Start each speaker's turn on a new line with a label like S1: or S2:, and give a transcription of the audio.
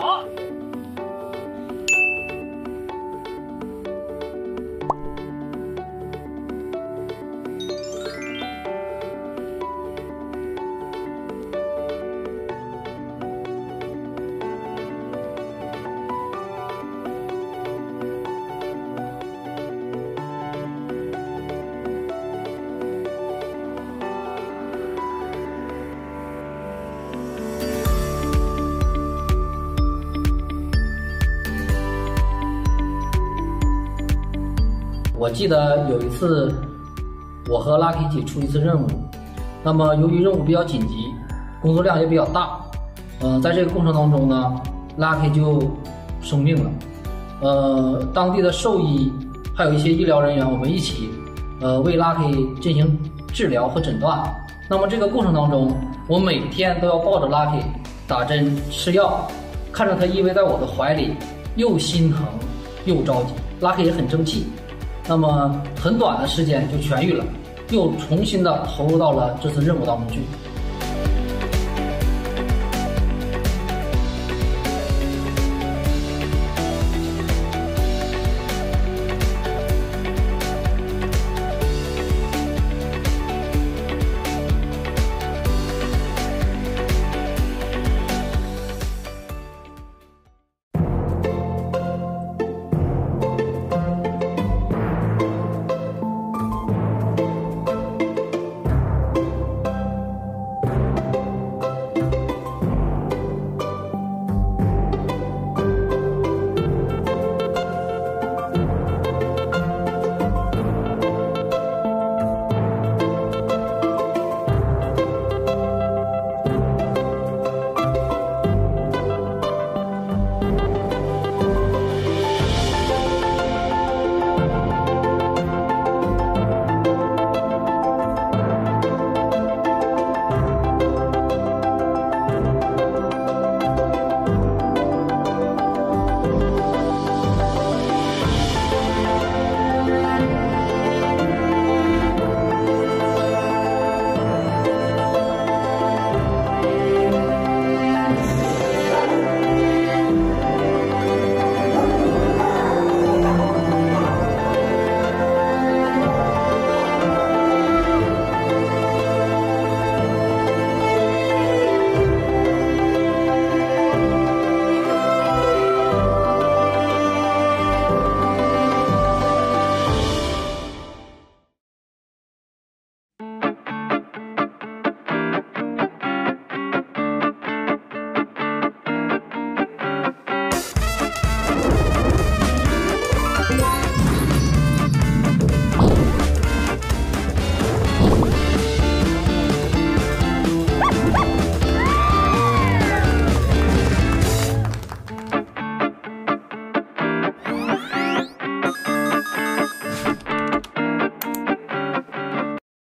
S1: 好。
S2: 我记得有一次，我和 Lucky 一起出一次任务，那么由于任务比较紧急，工作量也比较大，呃，在这个过程当中呢，Lucky 就生病了，呃，当地的兽医还有一些医疗人员，我们一起，呃，为 Lucky 进行治疗和诊断。那么这个过程当中，我每天都要抱着 Lucky 打针吃药，看着他依偎在我的怀里，又心疼又着急，Lucky 也很争气。那么很短的时间就痊愈了，又重新的投入到了这次任务当中去。